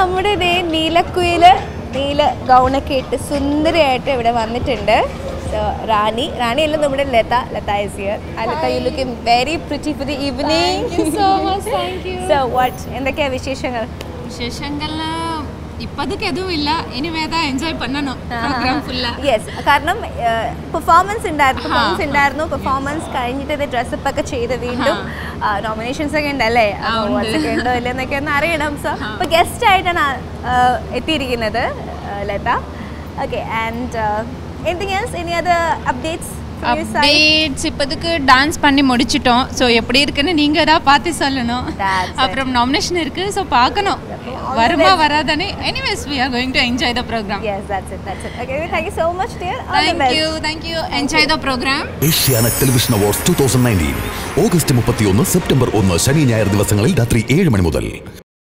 നമ്മുടെ ഇതേ നീലക്കുയിൽ നീല ഗൗണൊക്കെ ഇട്ട് സുന്ദരിയായിട്ട് ഇവിടെ വന്നിട്ടുണ്ട്. സോ റാണി റാണി അല്ല നമ്മുടെ Latha Latha is here Latha you look very pretty for the evening so much so what എന്തൊക്കെയാണ് വിശേഷങ്ങൾ? വിശേഷങ്ങൾ இப்போதைக்கு எதுவும் இல்ல இனிமே தான் என்ஜாய் பண்ணணும் ப்ரோக்ராம் ஃபுல்லா യെസ് കാരണം പെർഫോമൻസ് ഉണ്ടായിരുന്നു പെർഫോമൻസ് ഉണ്ടായിരുന്നു പെർഫോമൻസ് കഴിഞ്ഞിട്ട് ഇത് ഡ്രസ്സപ്പ് ഒക്കെ ചെയ്ത് വീണ്ടും നോമിനേഷൻസ് ഒക്കെ ഉണ്ടല്ലേ അവാർഡ്സ് ഒക്കെ ഉണ്ടോ ഇല്ലെന്നൊക്കെ ഒന്ന് അറിയണം സോ അപ്പോൾ ഗസ്റ്റ് ആയിട്ടാണ് ആ, എത്തിയിരിക്കുന്നത് ആ, Latha okay and anything else any other updates updates இப்போதைக்கு டான்ஸ் பண்ணி முடிச்சிட்டோம் ஸோ எப்படி இருக்குன்னு நீங்க தான் பார்த்து சொல்லணும் That's it. அப்புறம் நாமினேஷன் இருக்கு ஸோ பார்க்கணும் வருமா வராதானே anyways we are going to enjoy the program yes that's it that's it okay thank you so much dear all the thank you best thank you enjoy the program Asianet television awards two thousand nineteen August മുപ്പത്തിയൊന്ന് September ഒന്ന് ശനി ഞായർ ദിവസങ്ങളിൽ രാത്രി ഏഴ് മണി മുതൽ